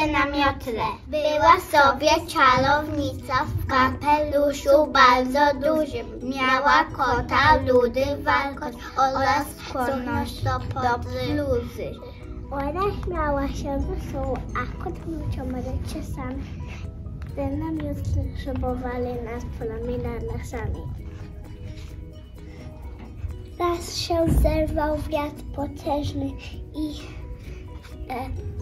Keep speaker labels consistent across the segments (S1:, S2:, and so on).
S1: na miotle. Była sobie czarownica w kapeluszu bardzo dużym. Miała kota, ludy, warkot oraz skłonność do bluzy. Ona śmiała się wesoło, a kot mruczał czasami. Gdy na miotle szybowali nad polami nad lasami. Raz się zerwał wiatr potężny i e,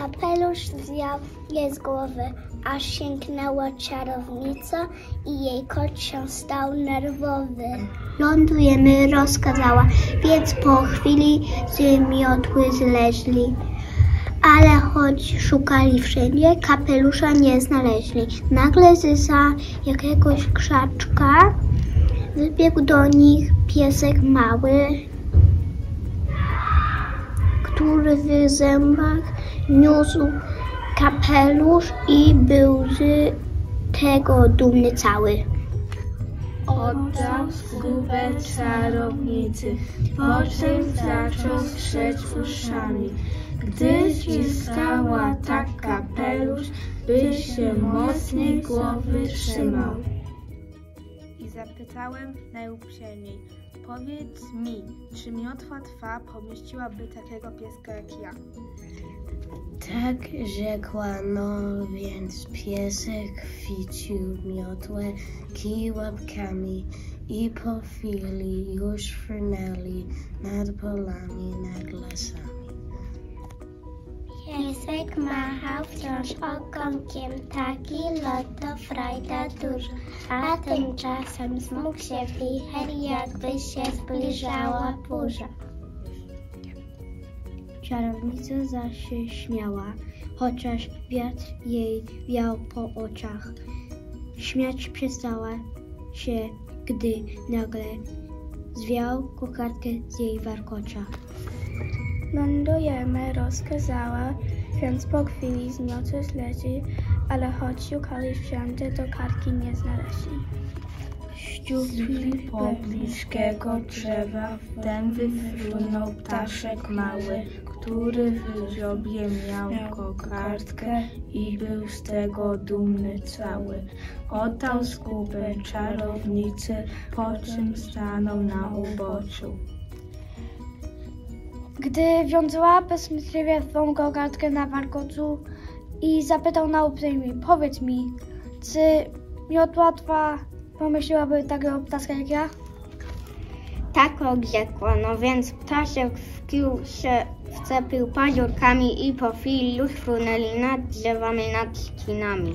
S1: kapelusz zjął je z głowy, aż sięgnęła czarownica i jej kot się stał nerwowy. Lądujemy, rozkazała, więc po chwili z miotły zleźli. Ale choć szukali wszędzie, kapelusza nie znaleźli. Nagle za jakiegoś krzaczka Wybiegł do nich piesek mały, który w zębach niósł kapelusz i był z tego dumny cały.
S2: Oddał zgubę czarownicy, po czym zaczął trzeć uszami. Gdy ściskała tak kapelusz, by się mocniej głowy trzymał zapytałem najuprzejmiej. Powiedz mi, czy miotwa twa pomieściłaby takiego pieska jak ja?
S3: Tak rzekła, no więc piesek chwycił miotłę kij łapkami i po chwili już frnęli nad polami, nad lasami.
S1: Piesek machał wciąż ogonkiem, taki lot to frajda duża, a tymczasem zmógł się wicher, jakby się zbliżała burza.
S4: Czarownica zaś się śmiała, chociaż wiatr jej wiał po oczach. Śmiać przestała się, gdy nagle zwiał kokardkę z jej warkocza.
S2: Lądujemy, rozkazała, więc po chwili z miotu zleci, ale choć szukali wszędzie, to kartki nie znaleźli.
S3: Ściupli pobliskiego drzewa, wtem wyfrunął ptaszek mały, który w żobie miał kokardkę i był z tego dumny cały. Oddał zgubę czarownicy, po czym stanął na uboczu.
S5: Gdy wiązała bezmyślnie swą kokardkę na warkocu i zapytał na uprzejmie, powiedz mi, czy miotła twa pomyśliłaby takiego ptaska jak ja?
S1: Tak odrzekła, no więc ptaszek wkił się, wcepił paziurkami i po chwili już frunęli nad drzewami, nad ścinami.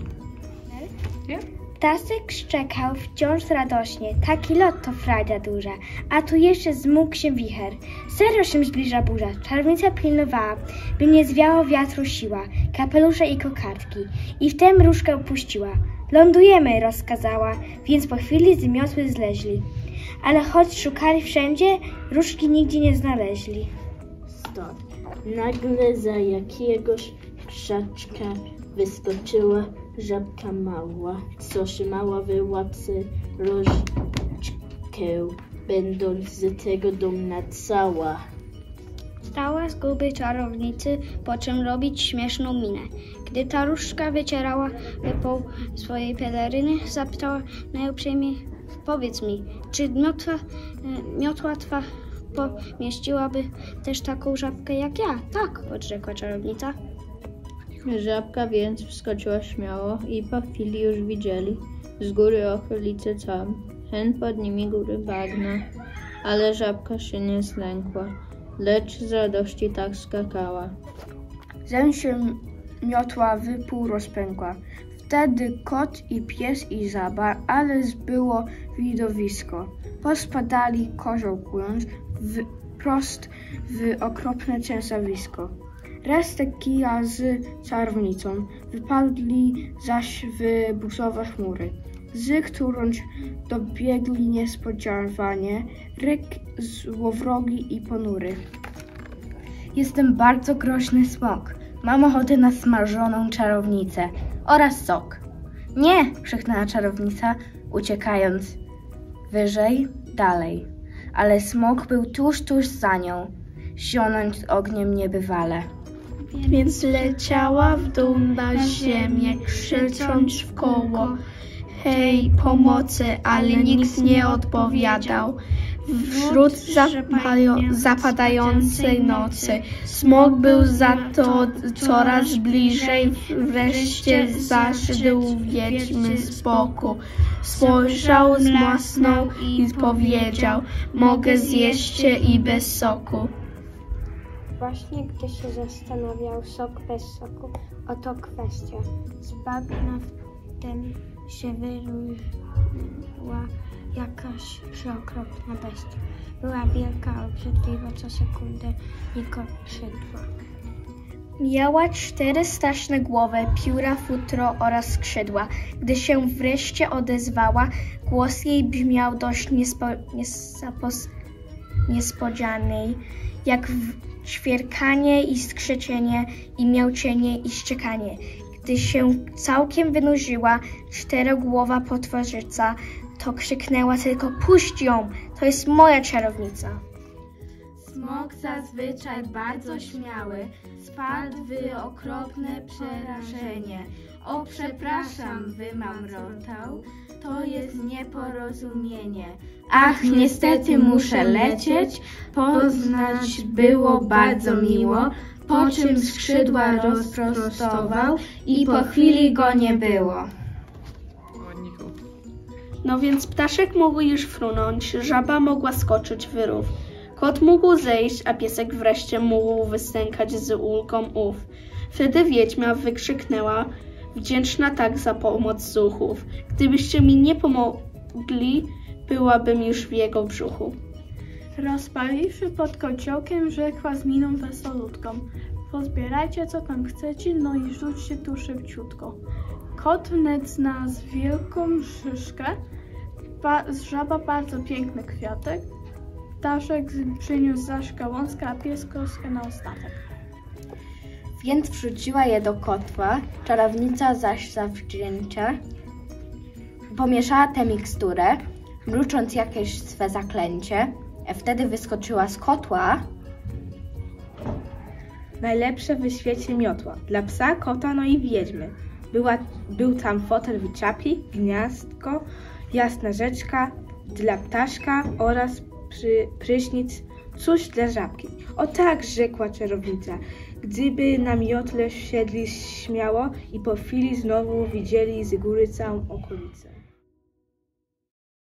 S5: Ptasek szczekał wciąż radośnie. Taki lot to frajda duża, a tu jeszcze zmógł się wicher. Serio się zbliża burza. Czarownica pilnowała, by nie zwiało wiatru siła, kapelusze i kokardki. I wtem różkę opuściła. Lądujemy, rozkazała, więc po chwili z miotły zleźli. Ale choć szukali wszędzie, różki nigdzie nie znaleźli.
S3: Stop. Nagle za jakiegoś krzaczka wyskoczyła żabka mała, co trzymała w łapce różdżkę, będąc z tego dumna cała.
S5: Stała z guby czarownicy, po czym robić śmieszną minę. Gdy ta różdżka wycierała wypał swojej peleryny, zapytała najuprzejmiej, powiedz mi, czy miotła, e, miotła twa pomieściłaby też taką żabkę jak ja? Tak, odrzekła czarownica.
S6: Żabka więc wskoczyła śmiało i po chwili już widzieli z góry okolice całe, hen pod nimi góry bagna, ale żabka się nie zlękła, lecz z radości tak skakała.
S2: Zem się miotła wypół rozpękła. Wtedy kot i pies i żaba, ale zbyło widowisko. Pospadali koziołkując prost w okropne trzęsawisko. Resztę kija z czarownicą wypadli zaś w buzowe chmury, z którąć dobiegli niespodziewanie ryk złowrogi i ponury.
S7: Jestem bardzo groźny smok. Mam ochotę na smażoną czarownicę oraz sok. Nie! krzyknęła czarownica, uciekając wyżej, dalej. Ale smok był tuż, tuż za nią, zionąć ogniem niebywale.
S5: Więc leciała w dół na ziemię, krzycząc w koło. Hej, pomocy, ale nikt nie odpowiadał. Wśród zapadającej nocy smok był za to coraz bliżej, wreszcie zaszedł wiedźmy z boku. Spojrzał, zmasnął i powiedział, mogę zjeść cię i bez soku.
S4: Właśnie gdy się zastanawiał sok bez soku, oto kwestia. Z bagna wtem się wyruła jakaś przeokropna bestia. Była wielka, obrzydliwa, co sekundę nikoprzydła.
S5: Miała cztery straszne głowy, pióra, futro oraz skrzydła. Gdy się wreszcie odezwała, głos jej brzmiał dość niespo, niesapos, niespodzianej, jak ćwierkanie i skrzyczenie i miauczenie i szczekanie. Gdy się całkiem wynurzyła, czterogłowa potworzyca, to krzyknęła tylko puść ją, to jest moja czarownica.
S7: Smok zazwyczaj bardzo śmiały, spadł w okropne przerażenie. O, przepraszam, wymamrotał, to jest nieporozumienie. Ach, niestety muszę lecieć, poznać było bardzo miło, po czym skrzydła rozprostował i po chwili go nie było.
S5: No więc ptaszek mógł już frunąć, żaba mogła skoczyć w rów. Kot mógł zejść, a piesek wreszcie mógł wystękać z ulgą ów. Wtedy wiedźma wykrzyknęła, wdzięczna tak za pomoc zuchów. Gdybyście mi nie pomogli, byłabym już w jego brzuchu.
S8: Rozpaliwszy pod kociołkiem, rzekła z miną wesolutką. Pozbierajcie co tam chcecie, no i rzućcie tu szybciutko. Kot wnet znalazł wielką szyszkę, ba- żaba bardzo piękny kwiatek, ptaszek przyniósł zaś gałązkę, a pies na ostatek.
S7: Więc wrzuciła je do kotła, czarownica zaś zawzięcie pomieszała tę miksturę, mrucząc jakieś swe zaklęcie. Wtedy wyskoczyła z kotła
S9: Najlepsze w świecie miotła. Dla psa, kota, no i wiedźmy. Była, był tam fotel w czapi, gniazdko, jasna rzeczka dla ptaszka oraz przy, prysznic, coś dla żabki. O tak, rzekła czarownica. Gdyby na miotle wsiedli śmiało i po chwili znowu widzieli z góry całą okolicę.